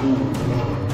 Ooh.